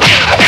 Yeah.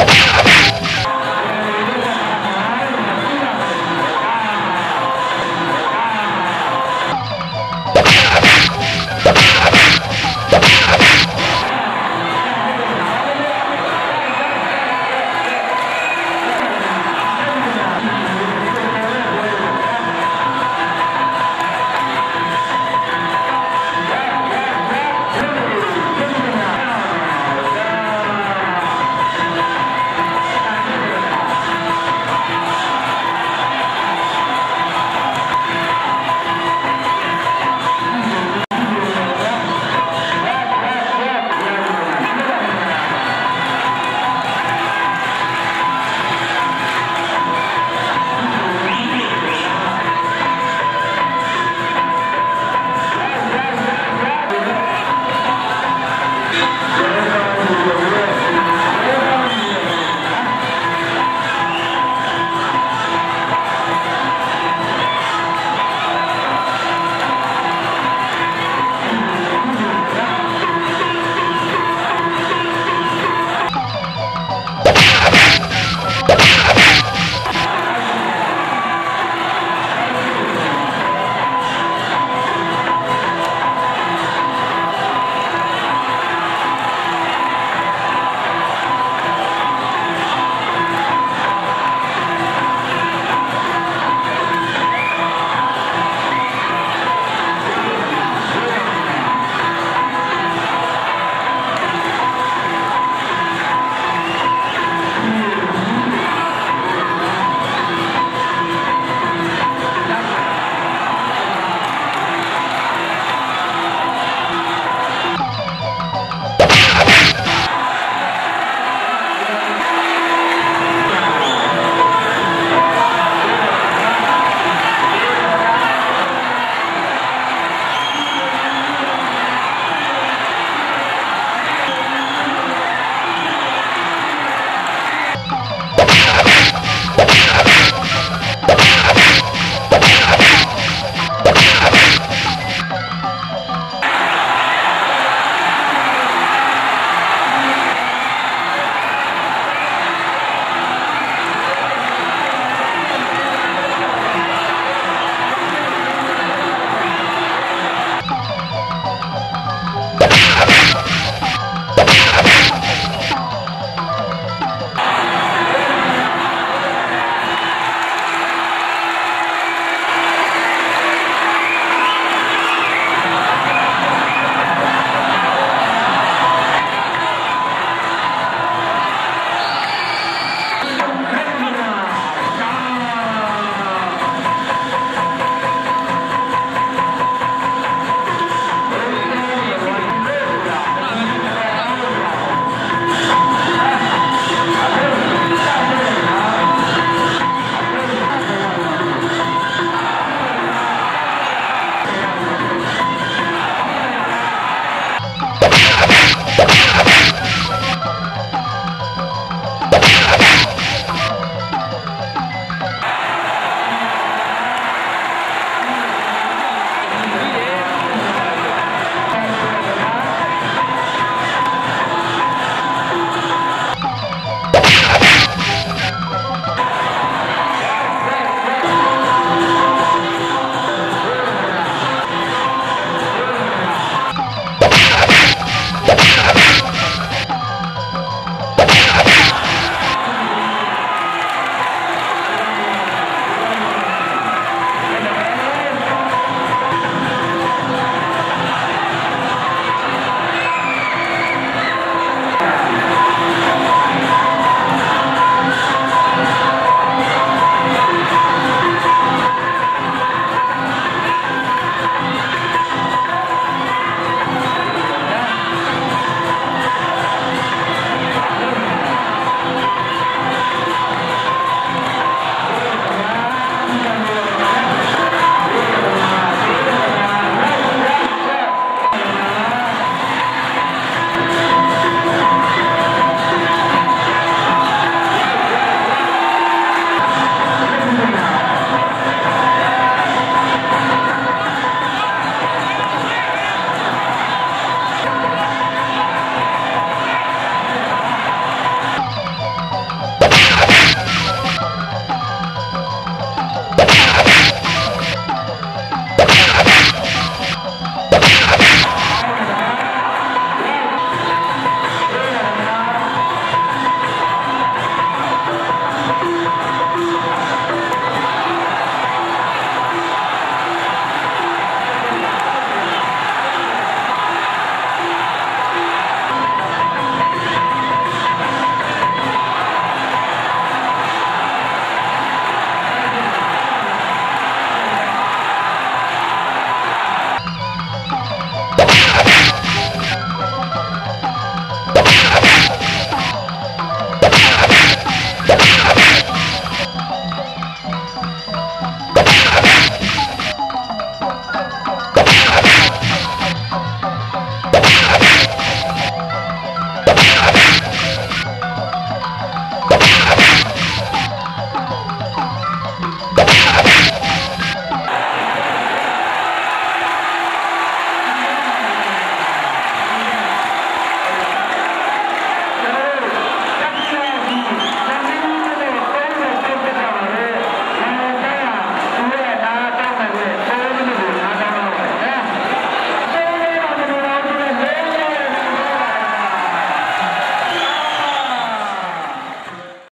Ugh!